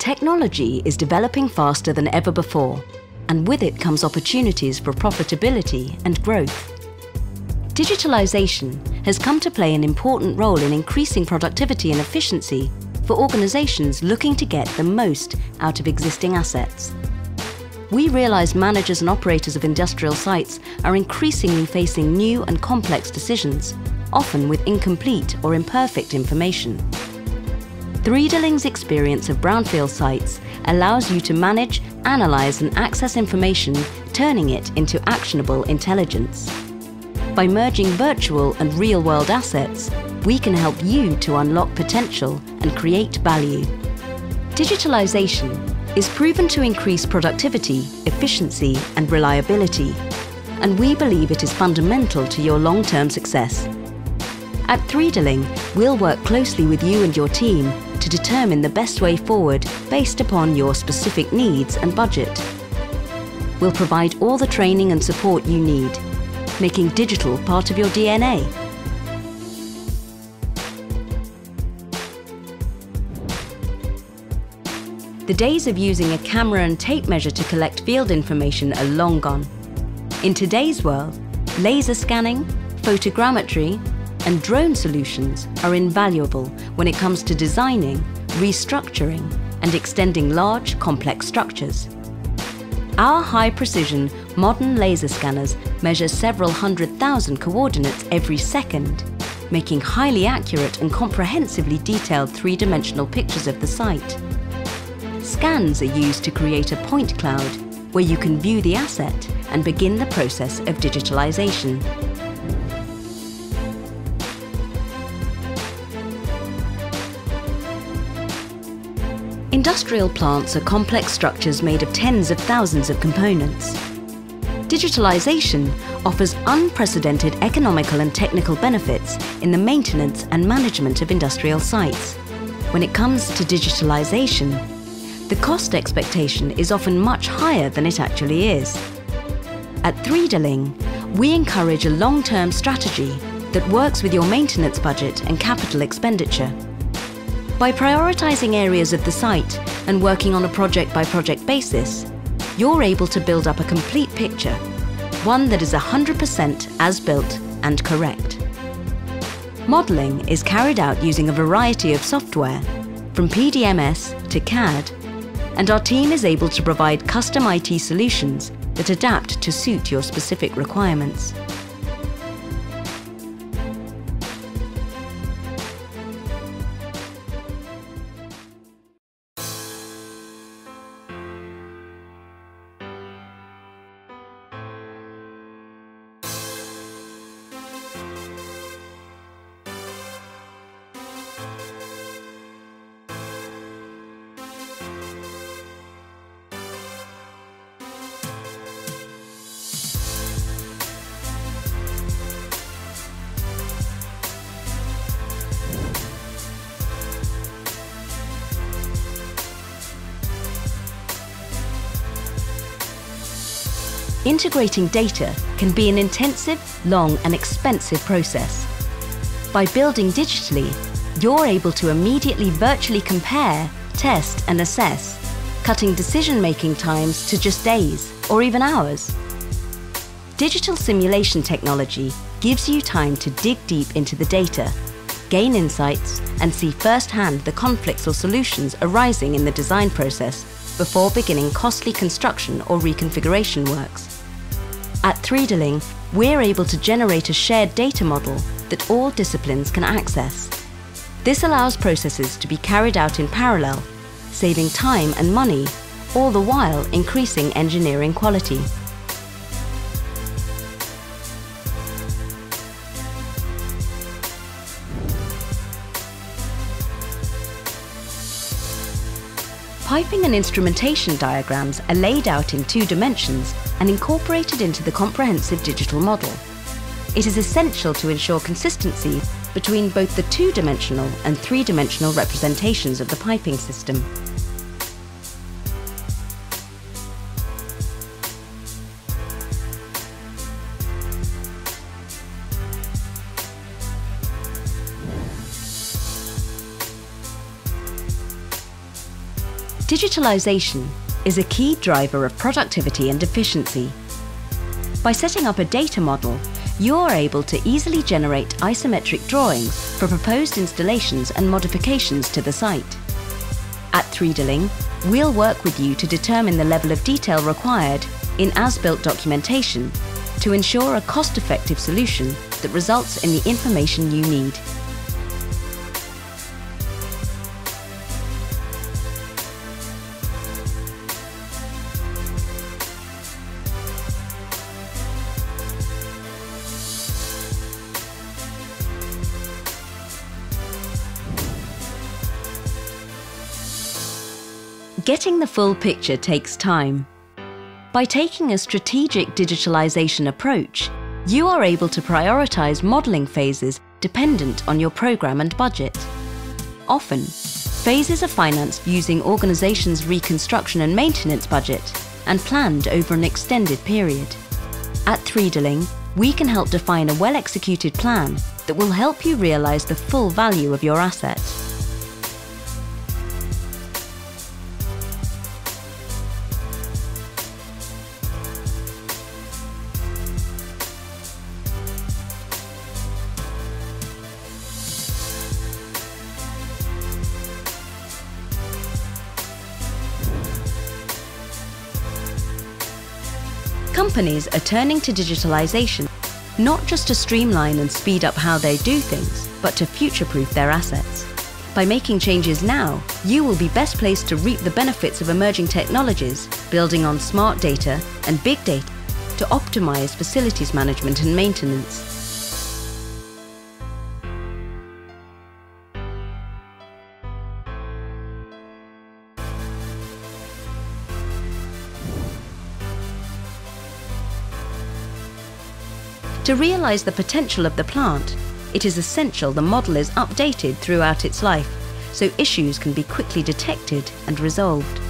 Technology is developing faster than ever before, and with it comes opportunities for profitability and growth. Digitalization has come to play an important role in increasing productivity and efficiency for organizations looking to get the most out of existing assets. We realize managers and operators of industrial sites are increasingly facing new and complex decisions, often with incomplete or imperfect information. 3Deling's experience of brownfield sites allows you to manage, analyze and access information, turning it into actionable intelligence. By merging virtual and real-world assets, we can help you to unlock potential and create value. Digitalization is proven to increase productivity, efficiency and reliability, and we believe it is fundamental to your long-term success. At 3Deling, we'll work closely with you and your team to determine the best way forward based upon your specific needs and budget. We'll provide all the training and support you need, making digital part of your DNA. The days of using a camera and tape measure to collect field information are long gone. In today's world, laser scanning, photogrammetry, and drone solutions are invaluable when it comes to designing, restructuring, and extending large, complex structures. Our high-precision, modern laser scanners measure several hundred thousand coordinates every second, making highly accurate and comprehensively detailed three-dimensional pictures of the site. Scans are used to create a point cloud where you can view the asset and begin the process of digitalization. Industrial plants are complex structures made of tens of thousands of components. Digitalization offers unprecedented economical and technical benefits in the maintenance and management of industrial sites. When it comes to digitalization, the cost expectation is often much higher than it actually is. At 3Deling, we encourage a long-term strategy that works with your maintenance budget and capital expenditure. By prioritising areas of the site and working on a project-by-project basis, you're able to build up a complete picture, one that is 100% as-built and correct. Modelling is carried out using a variety of software, from PDMS to CAD and our team is able to provide custom IT solutions that adapt to suit your specific requirements. Integrating data can be an intensive, long and expensive process. By building digitally, you're able to immediately virtually compare, test and assess, cutting decision-making times to just days or even hours. Digital simulation technology gives you time to dig deep into the data, gain insights and see firsthand the conflicts or solutions arising in the design process before beginning costly construction or reconfiguration works. At 3Deling, we're able to generate a shared data model that all disciplines can access. This allows processes to be carried out in parallel, saving time and money, all the while increasing engineering quality. Piping and instrumentation diagrams are laid out in two dimensions and incorporated into the comprehensive digital model. It is essential to ensure consistency between both the two-dimensional and three-dimensional representations of the piping system. Digitalization is a key driver of productivity and efficiency. By setting up a data model, you're able to easily generate isometric drawings for proposed installations and modifications to the site. At 3Deling, we'll work with you to determine the level of detail required in as-built documentation to ensure a cost-effective solution that results in the information you need. Getting the full picture takes time. By taking a strategic digitalization approach, you are able to prioritize modeling phases dependent on your program and budget. Often, phases are financed using organizations' reconstruction and maintenance budget and planned over an extended period. At 3Deling, we can help define a well-executed plan that will help you realize the full value of your asset. Companies are turning to digitalization not just to streamline and speed up how they do things, but to future-proof their assets. By making changes now, you will be best placed to reap the benefits of emerging technologies, building on smart data and big data to optimize facilities management and maintenance. To realise the potential of the plant, it is essential the model is updated throughout its life, so issues can be quickly detected and resolved.